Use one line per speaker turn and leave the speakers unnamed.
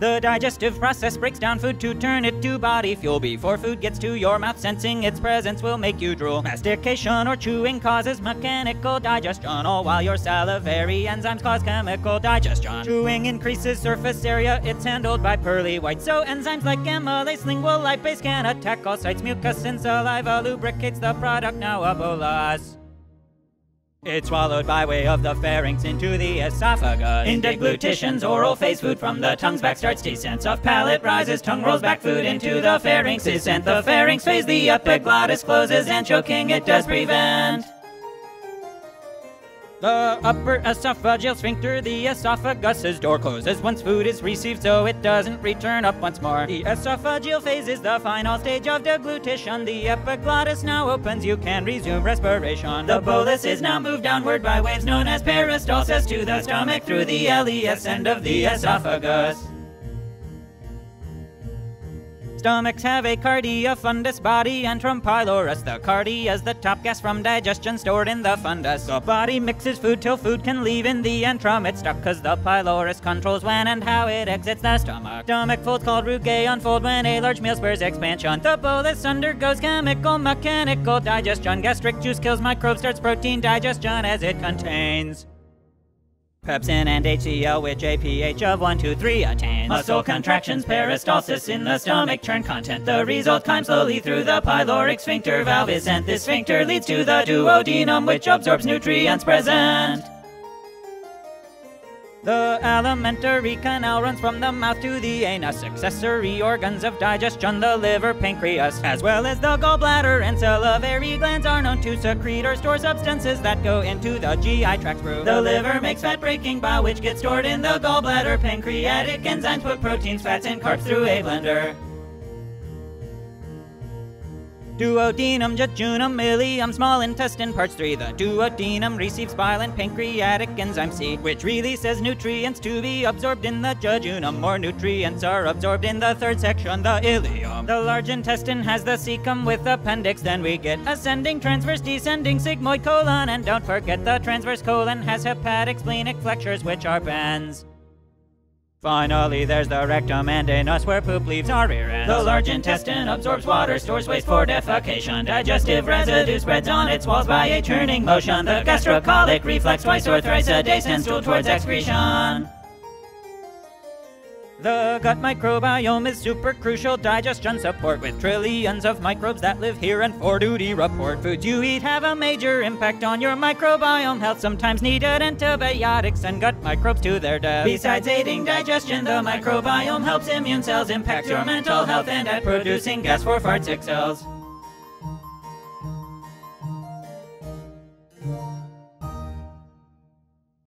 The digestive process breaks down food to turn it to body fuel before food gets to your mouth. Sensing its presence will make you drool. Mastication or chewing causes mechanical digestion, all while your salivary enzymes cause chemical digestion. Chewing increases surface area, it's handled by pearly white. So enzymes like amylase, lingual lipase can attack all sites. Mucus and saliva lubricates the product, now a. It's swallowed by way of the pharynx into the esophagus. In deglutition's oral phase, food from the tongue's back starts descent. Soft palate rises, tongue rolls back, food into the pharynx is sent. The pharynx phase, the epiglottis closes, and choking it does prevent. The upper esophageal sphincter, the esophagus's door closes once food is received so it doesn't return up once more. The esophageal phase is the final stage of deglutition. The epiglottis now opens, you can resume respiration. The bolus is now moved downward by waves known as peristalsis to the stomach through the LES end of the esophagus. Stomachs have a cardia fundus body and pylorus. The cardia is the top gas from digestion stored in the fundus. The body mixes food till food can leave in the antrum. It's stuck cause the pylorus controls when and how it exits the stomach. Stomach folds called rugae unfold when a large meal spurs expansion. The bolus undergoes chemical mechanical digestion. Gastric juice kills microbes, starts protein digestion as it contains. Pepsin and HCl with a pH of 1 to 3 attains. Muscle contractions, peristalsis in the stomach churn content. The result chyme slowly through the pyloric sphincter valve is sent. This sphincter leads to the duodenum which absorbs nutrients present. The alimentary canal runs from the mouth to the anus. Accessory organs of digestion, the liver, pancreas, as well as the gallbladder and salivary glands are known to secrete or store substances that go into the GI tract through. The liver makes fat breaking bile which gets stored in the gallbladder. Pancreatic enzymes put proteins, fats, and carbs through a blender. Duodenum, jejunum, ileum, small intestine, parts 3. The duodenum receives bile and pancreatic enzyme C, which releases nutrients to be absorbed in the jejunum. More nutrients are absorbed in the third section, the ileum. The large intestine has the cecum with appendix, then we get ascending, transverse, descending, sigmoid colon, and don't forget the transverse colon has hepatic, splenic flexures, which are bends. Finally, there's the rectum and anus where poop leaves our rear ends. The large intestine absorbs water, stores waste for defecation. Digestive residue spreads on its walls by a churning motion. The gastrocolic reflex twice or thrice a day sends stool towards excretion. The gut microbiome is super crucial digestion support with trillions of microbes that live here and for duty report. Foods you eat have a major impact on your microbiome health. Sometimes needed antibiotics and gut microbes to their death. Besides aiding digestion, the microbiome helps immune cells impact your mental health and at producing gas for fart sick cells.